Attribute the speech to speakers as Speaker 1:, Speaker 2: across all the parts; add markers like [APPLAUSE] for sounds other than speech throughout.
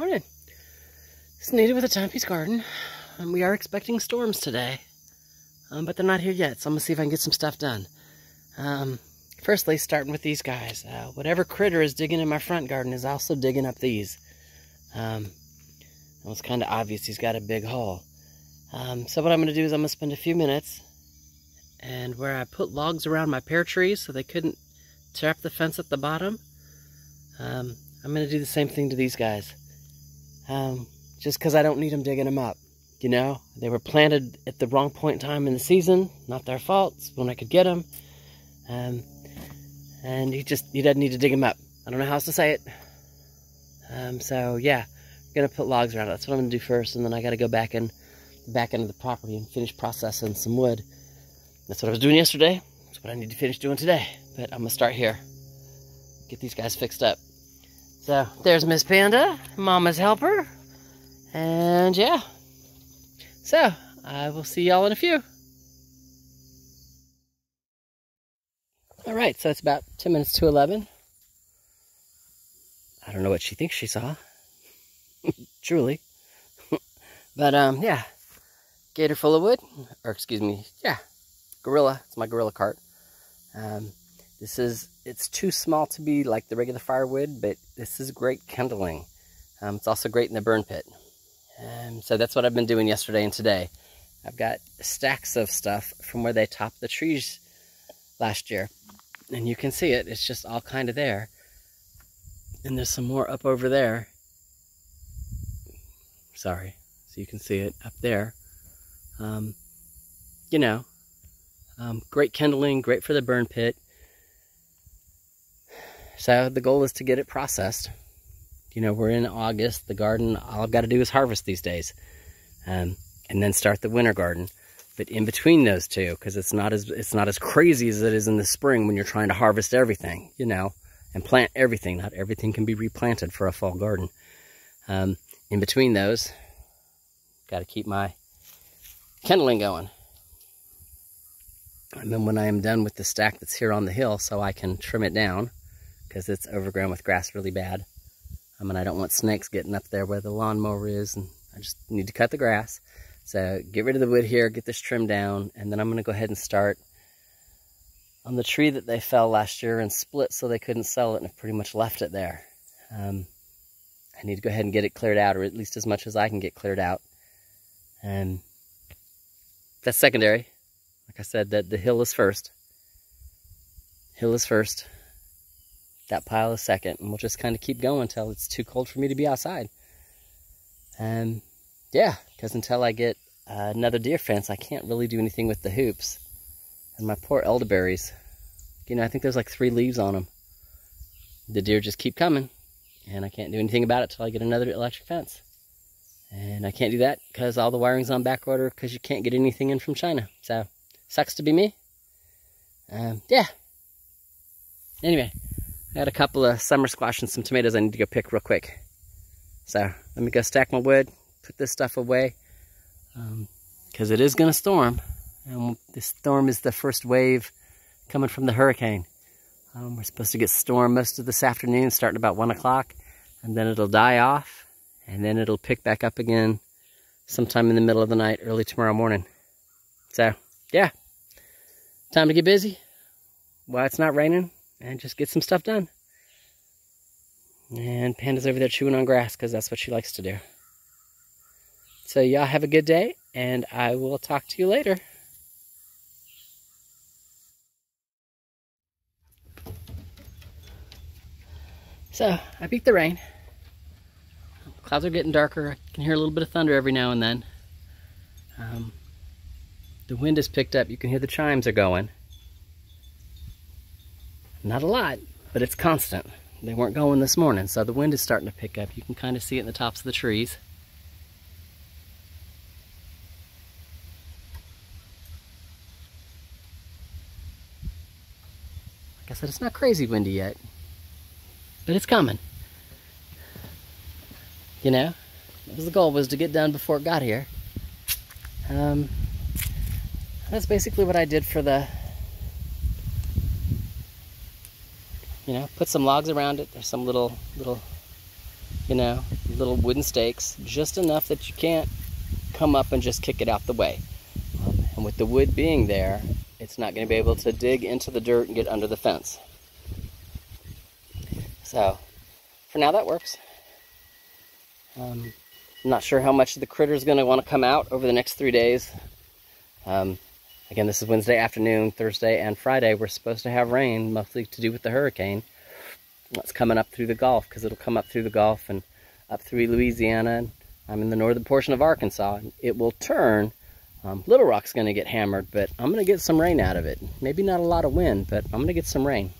Speaker 1: Morning. It's Nita with a Time-Peace Garden. And we are expecting storms today. Um, but they're not here yet, so I'm going to see if I can get some stuff done. Um, firstly, starting with these guys. Uh, whatever critter is digging in my front garden is also digging up these. Um, it was kind of obvious he's got a big hole. Um, so what I'm going to do is I'm going to spend a few minutes and where I put logs around my pear trees so they couldn't tear up the fence at the bottom, um, I'm going to do the same thing to these guys. Um, just because I don't need them digging them up. You know, they were planted at the wrong point in time in the season. Not their fault. When I could get them. Um, and he just, he doesn't need to dig them up. I don't know how else to say it. Um, so yeah, I'm to put logs around it. That's what I'm to do first. And then I got to go back in back of the property and finish processing some wood. That's what I was doing yesterday. That's what I need to finish doing today. But I'm to start here. Get these guys fixed up. So there's Miss Panda, Mama's helper. And yeah. So I will see y'all in a few. All right, so it's about 10 minutes to 11. I don't know what she thinks she saw. [LAUGHS] Truly. [LAUGHS] but um, yeah. Gator full of wood. Or excuse me, yeah. Gorilla. It's my gorilla cart. Um, this is, it's too small to be like the regular firewood, but this is great kindling. Um, it's also great in the burn pit. Um, so that's what I've been doing yesterday and today. I've got stacks of stuff from where they topped the trees last year. And you can see it, it's just all kind of there. And there's some more up over there. Sorry, so you can see it up there. Um, you know, um, great kindling, great for the burn pit. So the goal is to get it processed. You know, we're in August. The garden, all I've got to do is harvest these days. Um, and then start the winter garden. But in between those two, because it's not as it's not as crazy as it is in the spring when you're trying to harvest everything, you know, and plant everything. Not everything can be replanted for a fall garden. Um, in between those, got to keep my kindling going. And then when I am done with the stack that's here on the hill, so I can trim it down, because it's overgrown with grass really bad. I mean, I don't want snakes getting up there where the lawnmower is, and I just need to cut the grass. So get rid of the wood here, get this trimmed down, and then I'm going to go ahead and start on the tree that they fell last year and split so they couldn't sell it and have pretty much left it there. Um, I need to go ahead and get it cleared out, or at least as much as I can get cleared out. And that's secondary. Like I said, that the hill is first. Hill is first that pile a second and we'll just kind of keep going until it's too cold for me to be outside. And yeah, because until I get uh, another deer fence, I can't really do anything with the hoops. And my poor elderberries, you know, I think there's like three leaves on them. The deer just keep coming and I can't do anything about it till I get another electric fence. And I can't do that because all the wiring's on back order because you can't get anything in from China. So, sucks to be me. Um, yeah. Anyway, I had a couple of summer squash and some tomatoes I need to go pick real quick. So let me go stack my wood, put this stuff away, because um, it is going to storm. And this storm is the first wave coming from the hurricane. Um, we're supposed to get storm most of this afternoon, starting about 1 o'clock, and then it'll die off, and then it'll pick back up again sometime in the middle of the night, early tomorrow morning. So, yeah, time to get busy while it's not raining and just get some stuff done. And Panda's over there chewing on grass because that's what she likes to do. So y'all have a good day, and I will talk to you later. So, I beat the rain. Clouds are getting darker. I can hear a little bit of thunder every now and then. Um, the wind has picked up. You can hear the chimes are going. Not a lot, but it's constant. They weren't going this morning, so the wind is starting to pick up. You can kind of see it in the tops of the trees. Like I said, it's not crazy windy yet, but it's coming. You know, that was the goal was to get done before it got here. Um, that's basically what I did for the you know, put some logs around it. There's some little, little you know, little wooden stakes, just enough that you can't come up and just kick it out the way. And with the wood being there, it's not going to be able to dig into the dirt and get under the fence. So, for now that works. Um, I'm not sure how much the critter is going to want to come out over the next three days. Um, again, this is Wednesday afternoon, Thursday, and Friday. We're supposed to have rain, mostly to do with the hurricane. That's coming up through the Gulf because it'll come up through the Gulf and up through Louisiana. I'm in the northern portion of Arkansas. It will turn. Um, Little Rock's going to get hammered, but I'm going to get some rain out of it. Maybe not a lot of wind, but I'm going to get some rain.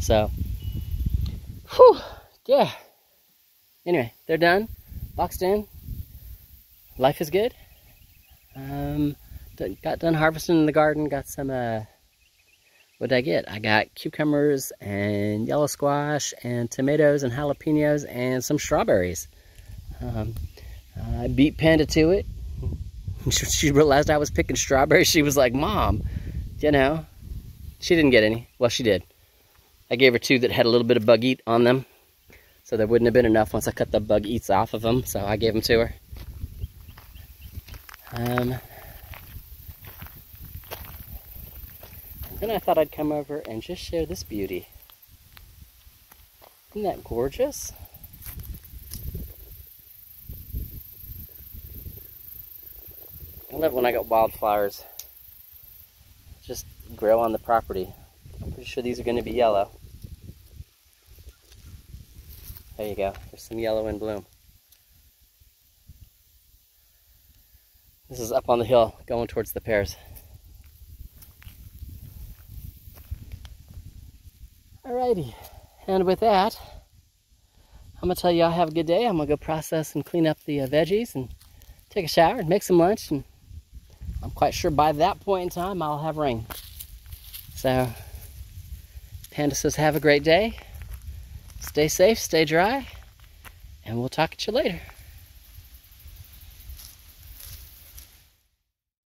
Speaker 1: So, whew, yeah. Anyway, they're done, boxed in. Life is good. Um, got done harvesting in the garden. Got some uh, what did I get? I got cucumbers and yellow squash and tomatoes and jalapenos and some strawberries. Um, I beat Panda to it. [LAUGHS] She realized I was picking strawberries. She was like, Mom, you know, she didn't get any. Well, she did. I gave her two that had a little bit of bug eat on them. So there wouldn't have been enough once I cut the bug eats off of them. So I gave them to her. Um, Then I thought I'd come over and just share this beauty. Isn't that gorgeous? I love when I got wildflowers just grow on the property. I'm pretty sure these are going to be yellow. There you go. There's some yellow in bloom. This is up on the hill going towards the pears. Alrighty, and with that, I'm gonna tell you all have a good day. I'm gonna go process and clean up the uh, veggies and take a shower and make some lunch. And I'm quite sure by that point in time, I'll have rain. So, Panda says have a great day. Stay safe, stay dry, and we'll talk to you later.